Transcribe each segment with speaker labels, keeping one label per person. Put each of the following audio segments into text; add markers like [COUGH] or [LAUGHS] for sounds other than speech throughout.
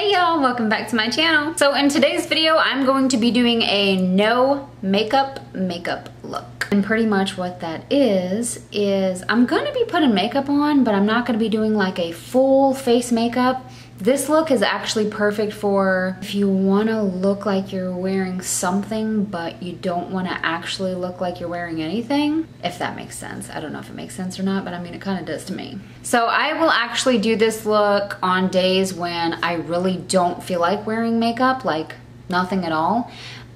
Speaker 1: Hey y'all, welcome back to my channel. So in today's video, I'm going to be doing a no makeup makeup look. And pretty much what that is, is I'm gonna be putting makeup on, but I'm not gonna be doing like a full face makeup. This look is actually perfect for if you wanna look like you're wearing something, but you don't wanna actually look like you're wearing anything, if that makes sense. I don't know if it makes sense or not, but I mean, it kinda does to me. So I will actually do this look on days when I really don't feel like wearing makeup, like nothing at all.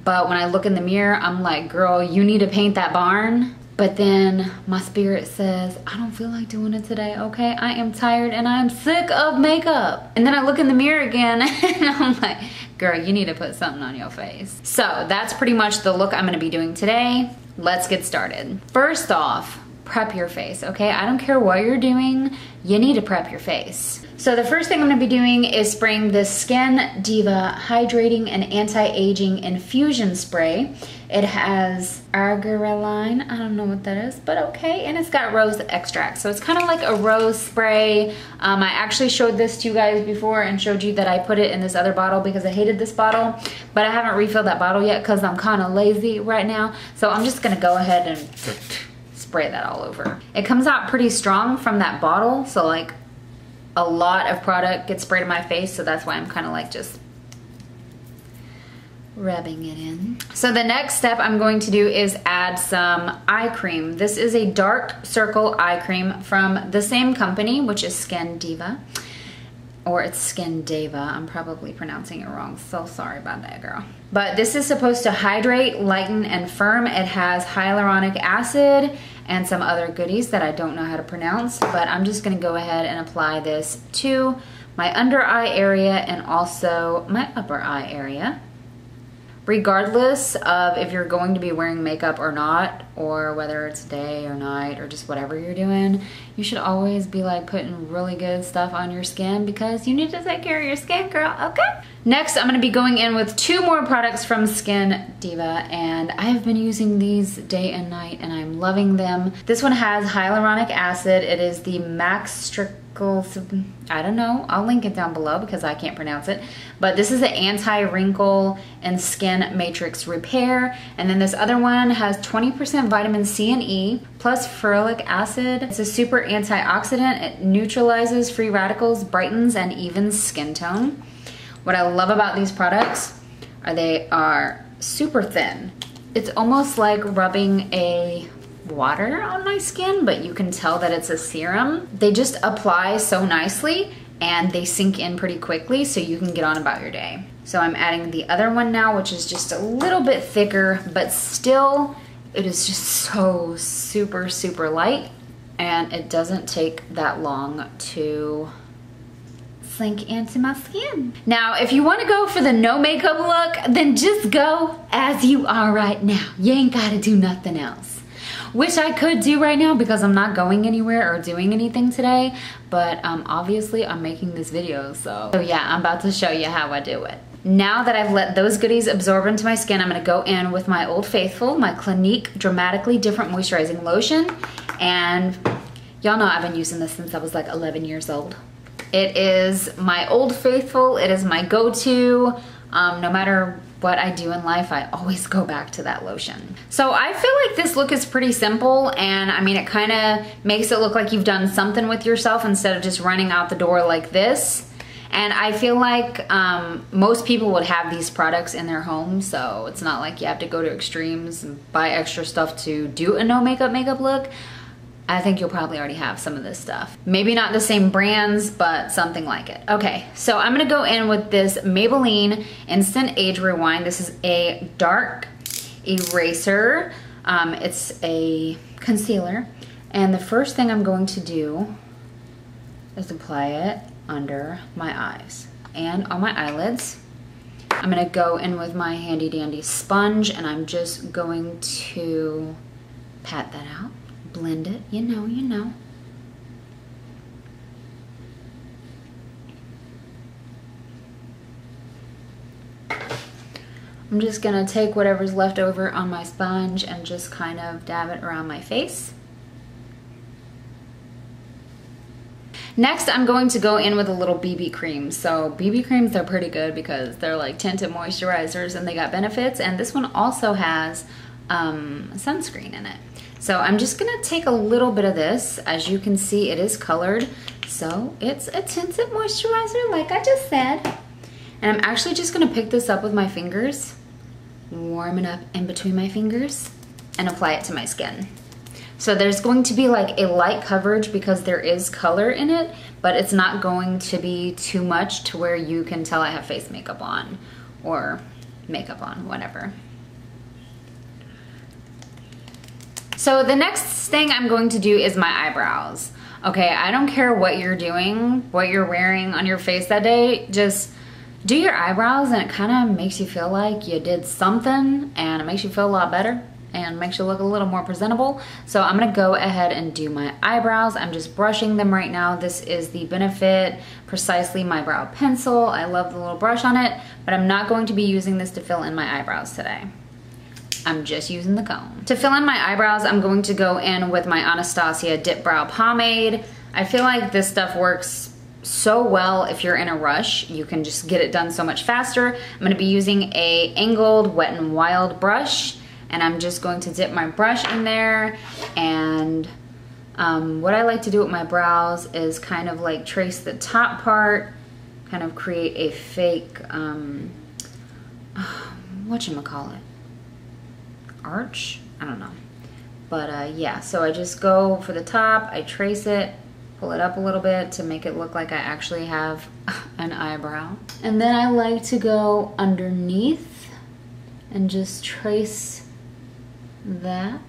Speaker 1: But when I look in the mirror, I'm like, girl, you need to paint that barn but then my spirit says, I don't feel like doing it today, okay? I am tired and I'm sick of makeup. And then I look in the mirror again [LAUGHS] and I'm like, girl, you need to put something on your face. So that's pretty much the look I'm gonna be doing today. Let's get started. First off, prep your face, okay? I don't care what you're doing, you need to prep your face. So the first thing I'm gonna be doing is spraying this Skin Diva Hydrating and Anti-Aging Infusion Spray. It has argireline, I don't know what that is, but okay, and it's got rose extract. So it's kind of like a rose spray. Um, I actually showed this to you guys before and showed you that I put it in this other bottle because I hated this bottle, but I haven't refilled that bottle yet because I'm kind of lazy right now. So I'm just gonna go ahead and spray that all over. It comes out pretty strong from that bottle, so like a lot of product gets sprayed in my face, so that's why I'm kind of like just rubbing it in. So the next step I'm going to do is add some eye cream. This is a dark circle eye cream from the same company, which is Skin Diva. Or it's Skin Deva. I'm probably pronouncing it wrong. So sorry about that, girl. But this is supposed to hydrate, lighten, and firm. It has hyaluronic acid and some other goodies that I don't know how to pronounce. But I'm just gonna go ahead and apply this to my under eye area and also my upper eye area regardless of if you're going to be wearing makeup or not, or whether it's day or night or just whatever you're doing, you should always be like putting really good stuff on your skin because you need to take care of your skin, girl, okay? Next, I'm gonna be going in with two more products from Skin Diva and I have been using these day and night and I'm loving them. This one has hyaluronic acid. It is the Max Strict I don't know. I'll link it down below because I can't pronounce it. But this is the anti-wrinkle and skin matrix repair. And then this other one has 20% vitamin C and E plus ferulic acid. It's a super antioxidant. It neutralizes free radicals, brightens, and evens skin tone. What I love about these products are they are super thin. It's almost like rubbing a water on my skin, but you can tell that it's a serum. They just apply so nicely and they sink in pretty quickly so you can get on about your day. So I'm adding the other one now, which is just a little bit thicker, but still it is just so super, super light and it doesn't take that long to sink into my skin. Now, if you wanna go for the no makeup look, then just go as you are right now. You ain't gotta do nothing else which I could do right now because I'm not going anywhere or doing anything today. But um, obviously I'm making this video, so. so yeah, I'm about to show you how I do it. Now that I've let those goodies absorb into my skin, I'm gonna go in with my Old Faithful, my Clinique Dramatically Different Moisturizing Lotion. And y'all know I've been using this since I was like 11 years old. It is my Old Faithful, it is my go-to. Um, no matter what I do in life, I always go back to that lotion. So I feel like this look is pretty simple and I mean, it kind of makes it look like you've done something with yourself instead of just running out the door like this. And I feel like um, most people would have these products in their home, so it's not like you have to go to extremes and buy extra stuff to do a no makeup makeup look. I think you'll probably already have some of this stuff. Maybe not the same brands, but something like it. Okay, so I'm gonna go in with this Maybelline Instant Age Rewind. This is a dark eraser. Um, it's a concealer. And the first thing I'm going to do is apply it under my eyes and on my eyelids. I'm gonna go in with my handy dandy sponge and I'm just going to pat that out blend it. You know, you know. I'm just gonna take whatever's left over on my sponge and just kind of dab it around my face. Next, I'm going to go in with a little BB cream. So BB creams, they're pretty good because they're like tinted moisturizers and they got benefits. And this one also has um, sunscreen in it. So I'm just gonna take a little bit of this. As you can see, it is colored. So it's a tinted moisturizer, like I just said. And I'm actually just gonna pick this up with my fingers, warm it up in between my fingers, and apply it to my skin. So there's going to be like a light coverage because there is color in it, but it's not going to be too much to where you can tell I have face makeup on or makeup on, whatever. So the next thing I'm going to do is my eyebrows. Okay, I don't care what you're doing, what you're wearing on your face that day, just do your eyebrows and it kind of makes you feel like you did something and it makes you feel a lot better and makes you look a little more presentable. So I'm gonna go ahead and do my eyebrows. I'm just brushing them right now. This is the Benefit Precisely My Brow Pencil. I love the little brush on it, but I'm not going to be using this to fill in my eyebrows today. I'm just using the comb. To fill in my eyebrows, I'm going to go in with my Anastasia Dip Brow Pomade. I feel like this stuff works so well if you're in a rush. You can just get it done so much faster. I'm gonna be using a angled Wet n Wild brush and I'm just going to dip my brush in there and um, what I like to do with my brows is kind of like trace the top part, kind of create a fake, um, [SIGHS] whatchamacallit, arch? I don't know. But uh, yeah, so I just go for the top, I trace it, pull it up a little bit to make it look like I actually have [LAUGHS] an eyebrow. And then I like to go underneath and just trace that.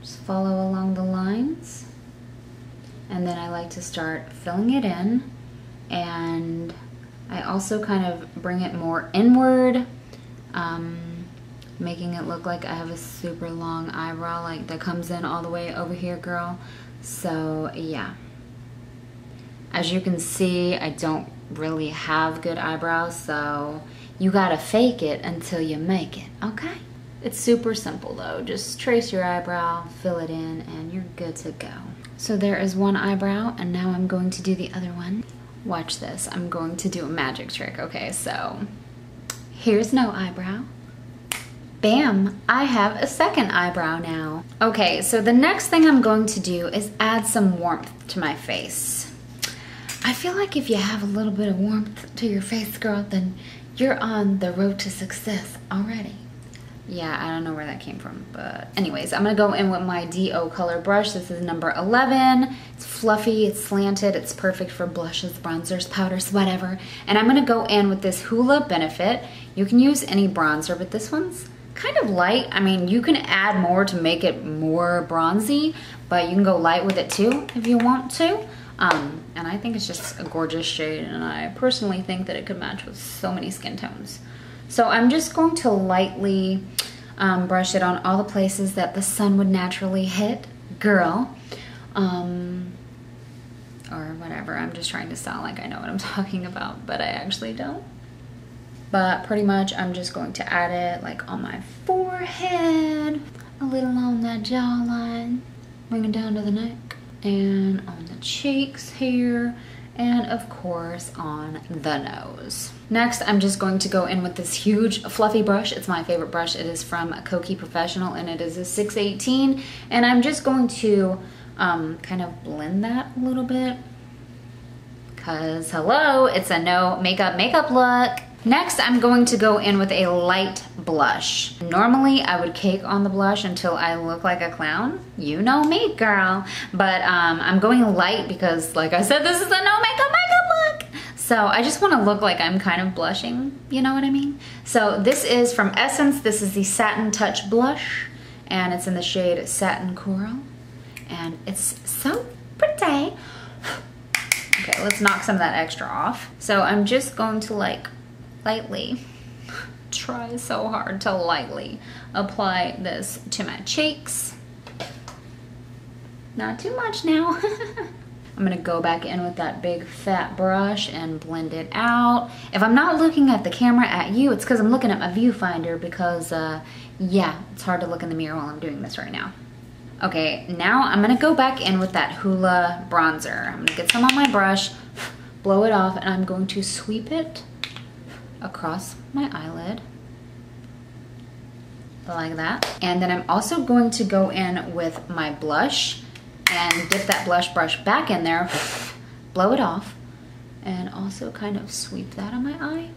Speaker 1: Just follow along the lines. And then I like to start filling it in. And I also kind of bring it more inward. Um, making it look like I have a super long eyebrow like that comes in all the way over here girl so yeah as you can see I don't really have good eyebrows so you gotta fake it until you make it okay it's super simple though. Just trace your eyebrow fill it in and you're good to go. So there is one eyebrow and now I'm going to do the other one. Watch this. I'm going to do a magic trick okay? So here's no eyebrow. Bam, I have a second eyebrow now. Okay, so the next thing I'm going to do is add some warmth to my face. I feel like if you have a little bit of warmth to your face, girl, then you're on the road to success already. Yeah, I don't know where that came from, but anyways, I'm gonna go in with my DO color brush. This is number 11. It's fluffy, it's slanted, it's perfect for blushes, bronzers, powders, whatever. And I'm gonna go in with this Hoola Benefit. You can use any bronzer, but this one's kind of light. I mean, you can add more to make it more bronzy, but you can go light with it too if you want to. Um, and I think it's just a gorgeous shade and I personally think that it could match with so many skin tones. So I'm just going to lightly um, brush it on all the places that the sun would naturally hit. Girl. Um, or whatever. I'm just trying to sound like I know what I'm [LAUGHS] talking about, but I actually don't but pretty much I'm just going to add it like on my forehead, a little on that jawline, bring it down to the neck, and on the cheeks here, and of course on the nose. Next, I'm just going to go in with this huge fluffy brush. It's my favorite brush. It is from Kokie Professional and it is a 618. And I'm just going to um, kind of blend that a little bit because hello, it's a no makeup makeup look. Next, I'm going to go in with a light blush. Normally, I would cake on the blush until I look like a clown. You know me, girl. But um, I'm going light because, like I said, this is a no makeup makeup look. So I just want to look like I'm kind of blushing, you know what I mean? So this is from Essence. This is the Satin Touch Blush, and it's in the shade Satin Coral. And it's so pretty. [SIGHS] Okay, let's knock some of that extra off. So I'm just going to like lightly, [LAUGHS] try so hard to lightly apply this to my cheeks. Not too much now. [LAUGHS] I'm gonna go back in with that big fat brush and blend it out. If I'm not looking at the camera at you, it's because I'm looking at my viewfinder because, uh, yeah, it's hard to look in the mirror while I'm doing this right now. Okay, now I'm gonna go back in with that Hoola bronzer. I'm gonna get some on my brush, blow it off, and I'm going to sweep it across my eyelid like that. And then I'm also going to go in with my blush and dip that blush brush back in there, [SIGHS] blow it off, and also kind of sweep that on my eye.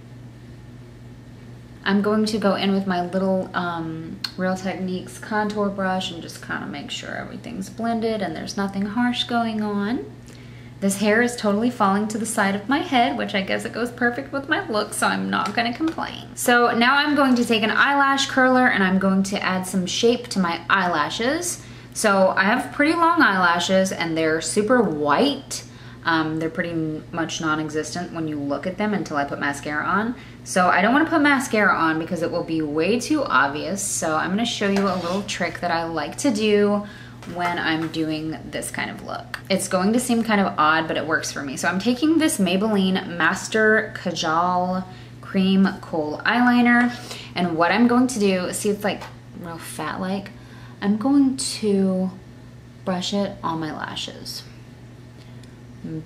Speaker 1: I'm going to go in with my little um, Real Techniques contour brush and just kind of make sure everything's blended and there's nothing harsh going on. This hair is totally falling to the side of my head, which I guess it goes perfect with my look, so I'm not gonna complain. So now I'm going to take an eyelash curler and I'm going to add some shape to my eyelashes. So I have pretty long eyelashes and they're super white. Um, they're pretty much non-existent when you look at them until I put mascara on. So I don't want to put mascara on because it will be way too obvious. So I'm to show you a little trick that I like to do when I'm doing this kind of look. It's going to seem kind of odd, but it works for me. So I'm taking this Maybelline Master Kajal Cream Kohl Eyeliner. And what I'm going to do, see it's like real fat-like. I'm going to brush it on my lashes.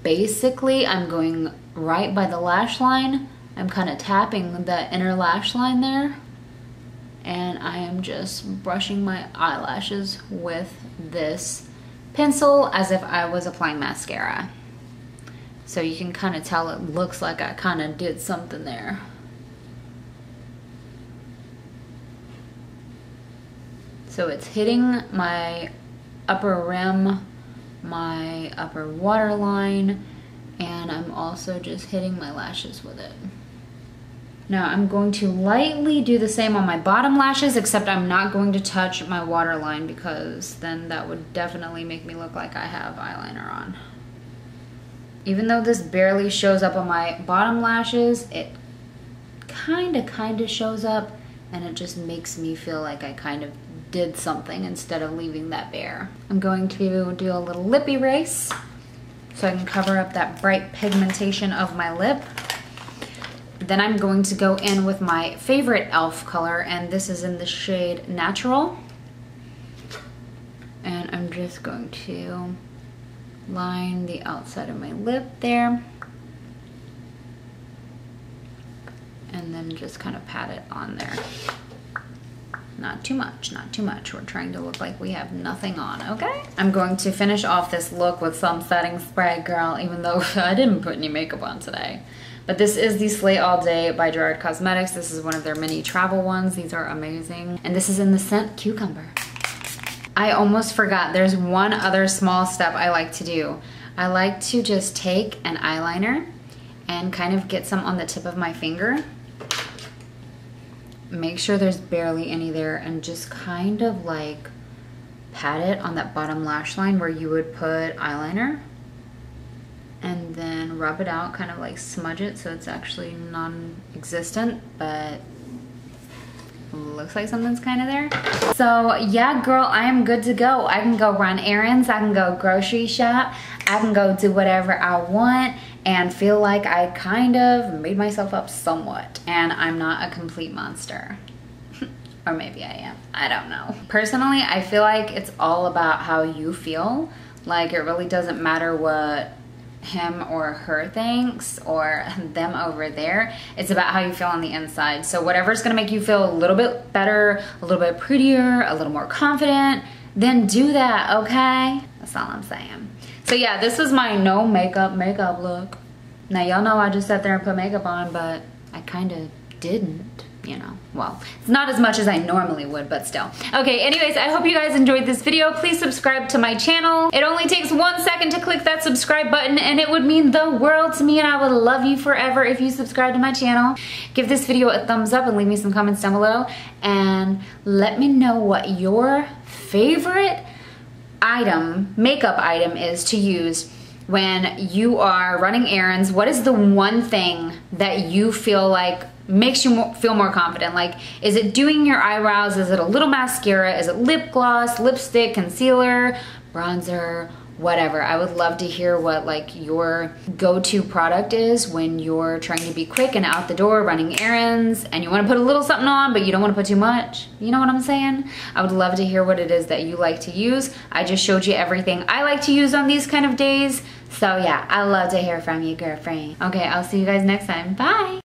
Speaker 1: Basically, I'm going right by the lash line. I'm kind of tapping the inner lash line there and I am just brushing my eyelashes with this pencil as if I was applying mascara. So you can kind of tell it looks like I kind of did something there. So it's hitting my upper rim, my upper waterline, and I'm also just hitting my lashes with it. Now I'm going to lightly do the same on my bottom lashes, except I'm not going to touch my waterline because then that would definitely make me look like I have eyeliner on. Even though this barely shows up on my bottom lashes, it kinda kinda shows up and it just makes me feel like I kind of did something instead of leaving that bare. I'm going to do a little lip erase so I can cover up that bright pigmentation of my lip. Then I'm going to go in with my favorite e.l.f. color, and this is in the shade Natural. And I'm just going to line the outside of my lip there. And then just kind of pat it on there. Not too much, not too much. We're trying to look like we have nothing on, okay? I'm going to finish off this look with some setting spray, girl, even though [LAUGHS] I didn't put any makeup on today. But this is the Slay All Day by Gerard Cosmetics. This is one of their mini travel ones. These are amazing. And this is in the scent Cucumber. I almost forgot, there's one other small step I like to do. I like to just take an eyeliner and kind of get some on the tip of my finger. Make sure there's barely any there and just kind of like pat it on that bottom lash line where you would put eyeliner and then rub it out, kind of like smudge it so it's actually non-existent, but looks like something's kind of there. So yeah, girl, I am good to go. I can go run errands, I can go grocery shop, I can go do whatever I want and feel like I kind of made myself up somewhat and I'm not a complete monster. [LAUGHS] or maybe I am, I don't know. Personally, I feel like it's all about how you feel. Like it really doesn't matter what him or her thinks or them over there. It's about how you feel on the inside. So whatever's gonna make you feel a little bit better, a little bit prettier, a little more confident, then do that, okay? That's all I'm saying. So yeah, this is my no makeup makeup look. Now y'all know I just sat there and put makeup on, but I kind of didn't you know, well, it's not as much as I normally would, but still. Okay, anyways, I hope you guys enjoyed this video. Please subscribe to my channel. It only takes one second to click that subscribe button and it would mean the world to me and I would love you forever if you subscribe to my channel. Give this video a thumbs up and leave me some comments down below and let me know what your favorite item, makeup item is to use when you are running errands. What is the one thing that you feel like makes you more, feel more confident. Like, is it doing your eyebrows? Is it a little mascara? Is it lip gloss, lipstick, concealer, bronzer? whatever. I would love to hear what like your go-to product is when you're trying to be quick and out the door running errands and you want to put a little something on but you don't want to put too much. You know what I'm saying? I would love to hear what it is that you like to use. I just showed you everything I like to use on these kind of days. So yeah, I love to hear from you, girlfriend. Okay, I'll see you guys next time. Bye.